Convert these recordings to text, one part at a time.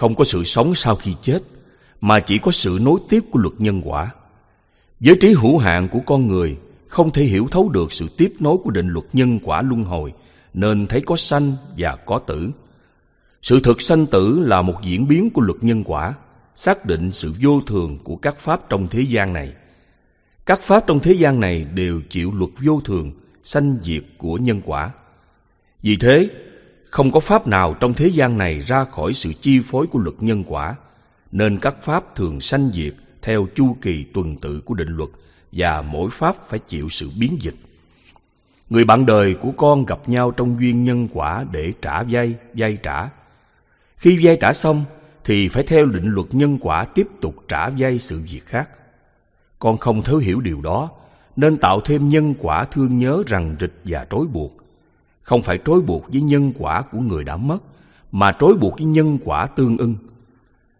không có sự sống sau khi chết, mà chỉ có sự nối tiếp của luật nhân quả. Với trí hữu hạn của con người không thể hiểu thấu được sự tiếp nối của định luật nhân quả luân hồi, nên thấy có sanh và có tử. Sự thực sanh tử là một diễn biến của luật nhân quả, xác định sự vô thường của các pháp trong thế gian này. Các pháp trong thế gian này đều chịu luật vô thường, sanh diệt của nhân quả. Vì thế, không có pháp nào trong thế gian này ra khỏi sự chi phối của luật nhân quả, nên các pháp thường sanh diệt theo chu kỳ tuần tự của định luật và mỗi pháp phải chịu sự biến dịch. Người bạn đời của con gặp nhau trong duyên nhân quả để trả vay, vay trả. Khi vay trả xong thì phải theo định luật nhân quả tiếp tục trả vay sự việc khác. Con không thấu hiểu điều đó nên tạo thêm nhân quả thương nhớ rằng rịch và trói buộc. Không phải trói buộc với nhân quả của người đã mất mà trói buộc với nhân quả tương ưng.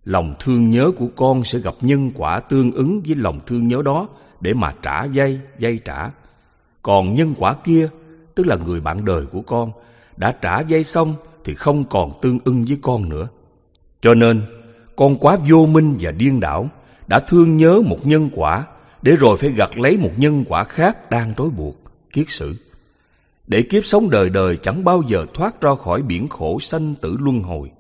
Lòng thương nhớ của con sẽ gặp nhân quả tương ứng với lòng thương nhớ đó để mà trả dây, dây trả. Còn nhân quả kia, tức là người bạn đời của con, đã trả dây xong thì không còn tương ưng với con nữa. Cho nên, con quá vô minh và điên đảo, đã thương nhớ một nhân quả để rồi phải gặt lấy một nhân quả khác đang trói buộc, kiết sử. Để kiếp sống đời đời chẳng bao giờ thoát ra khỏi biển khổ sanh tử luân hồi.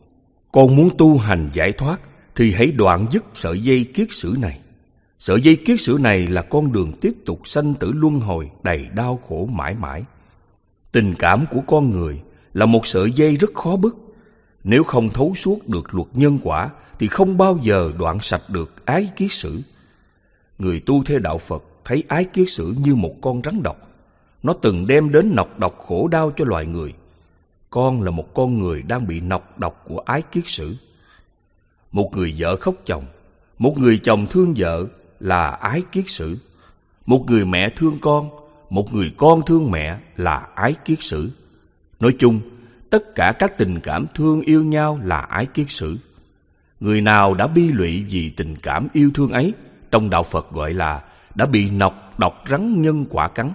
Con muốn tu hành giải thoát thì hãy đoạn dứt sợi dây kiết sử này. Sợi dây kiết sử này là con đường tiếp tục sanh tử luân hồi đầy đau khổ mãi mãi. Tình cảm của con người là một sợi dây rất khó bứt. Nếu không thấu suốt được luật nhân quả thì không bao giờ đoạn sạch được ái kiết sử. Người tu theo đạo Phật thấy ái kiết sử như một con rắn độc. Nó từng đem đến nọc độc khổ đau cho loài người. Con là một con người đang bị nọc độc của ái kiết sử. Một người vợ khóc chồng, một người chồng thương vợ là ái kiết sử. Một người mẹ thương con, một người con thương mẹ là ái kiết sử. Nói chung, tất cả các tình cảm thương yêu nhau là ái kiết sử. Người nào đã bi lụy vì tình cảm yêu thương ấy, trong đạo Phật gọi là đã bị nọc độc rắn nhân quả cắn.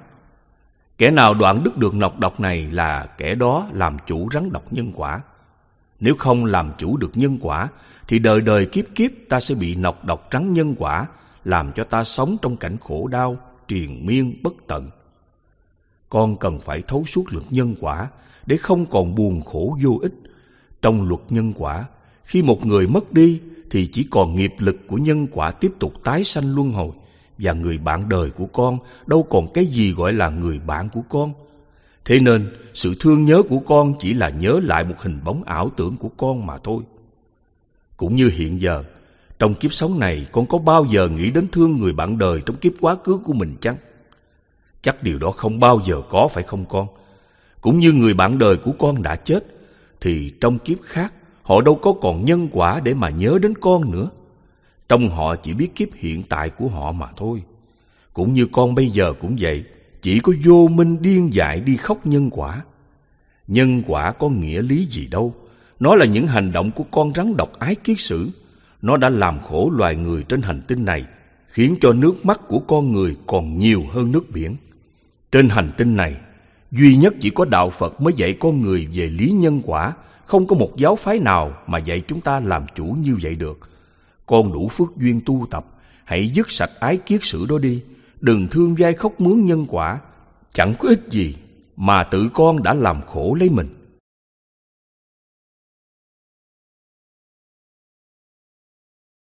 Kẻ nào đoạn đứt được nọc độc này là kẻ đó làm chủ rắn độc nhân quả. Nếu không làm chủ được nhân quả, thì đời đời kiếp kiếp ta sẽ bị nọc độc rắn nhân quả, làm cho ta sống trong cảnh khổ đau, triền miên bất tận. Con cần phải thấu suốt luật nhân quả để không còn buồn khổ vô ích. Trong luật nhân quả, khi một người mất đi thì chỉ còn nghiệp lực của nhân quả tiếp tục tái sanh luân hồi và người bạn đời của con đâu còn cái gì gọi là người bạn của con. Thế nên, sự thương nhớ của con chỉ là nhớ lại một hình bóng ảo tưởng của con mà thôi. Cũng như hiện giờ, trong kiếp sống này con có bao giờ nghĩ đến thương người bạn đời trong kiếp quá khứ của mình chăng? Chắc điều đó không bao giờ có phải không con? Cũng như người bạn đời của con đã chết, thì trong kiếp khác họ đâu có còn nhân quả để mà nhớ đến con nữa. Trong họ chỉ biết kiếp hiện tại của họ mà thôi. Cũng như con bây giờ cũng vậy, chỉ có vô minh điên dại đi khóc nhân quả. Nhân quả có nghĩa lý gì đâu. Nó là những hành động của con rắn độc ái kiết sử. Nó đã làm khổ loài người trên hành tinh này, khiến cho nước mắt của con người còn nhiều hơn nước biển. Trên hành tinh này, duy nhất chỉ có đạo Phật mới dạy con người về lý nhân quả, không có một giáo phái nào mà dạy chúng ta làm chủ như vậy được. Con đủ phước duyên tu tập, hãy dứt sạch ái kiết sử đó đi, đừng thương gai khóc mướn nhân quả, chẳng có ích gì mà tự con đã làm khổ lấy mình.